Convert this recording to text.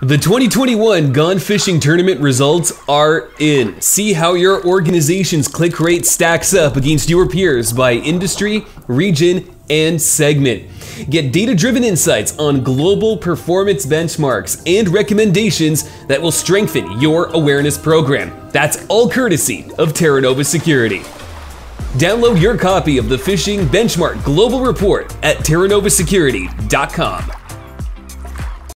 The 2021 Gone Phishing Tournament results are in. See how your organization's click rate stacks up against your peers by industry, region, and segment. Get data driven insights on global performance benchmarks and recommendations that will strengthen your awareness program. That's all courtesy of Terranova Security. Download your copy of the Phishing Benchmark Global Report at terranovasecurity.com.